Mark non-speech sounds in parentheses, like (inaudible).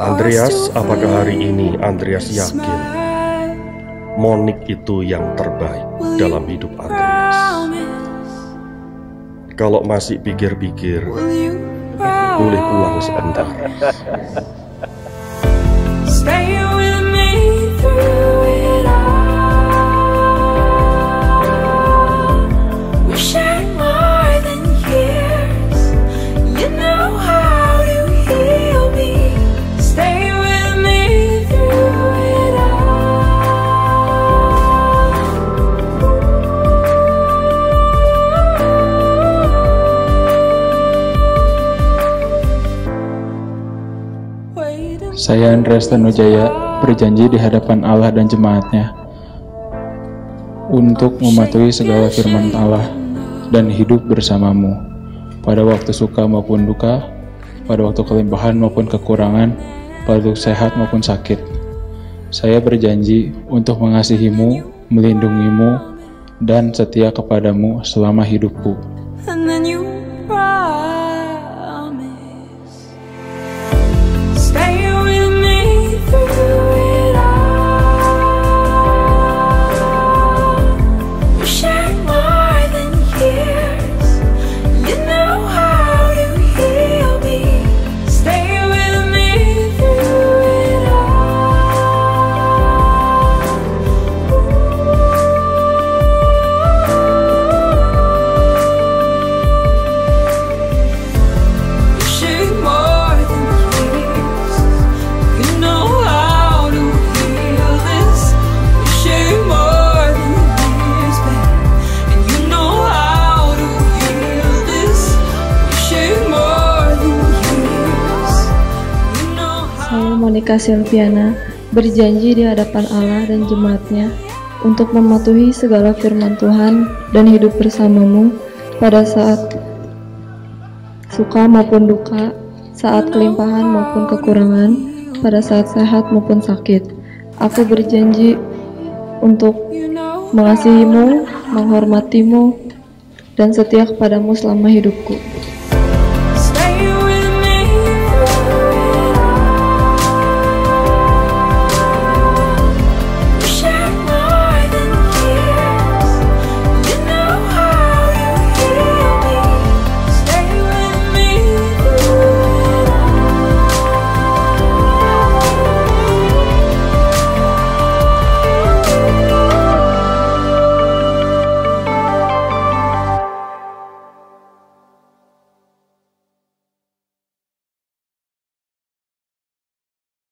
Andreas, apakah hari ini Andreas yakin? Monik itu yang terbaik dalam hidup Andreas? Kalau masih pikir-pikir, boleh pulang sebentar. (laughs) Saya Andreas Tanujaya berjanji di hadapan Allah dan jemaatnya untuk mematuhi segala firman Allah dan hidup bersamamu pada waktu suka maupun duka, pada waktu kelimpahan maupun kekurangan, pada waktu sehat maupun sakit. Saya berjanji untuk mengasihimu, melindungimu, dan setia kepadamu selama hidupku. Saya Monica Silviana berjanji di hadapan Allah dan jemaatnya untuk mematuhi segala firman Tuhan dan hidup bersamamu pada saat suka maupun duka, saat kelimpahan maupun kekurangan, pada saat sehat maupun sakit. Aku berjanji untuk mengasihimu, menghormatimu, dan setia kepadamu selama hidupku.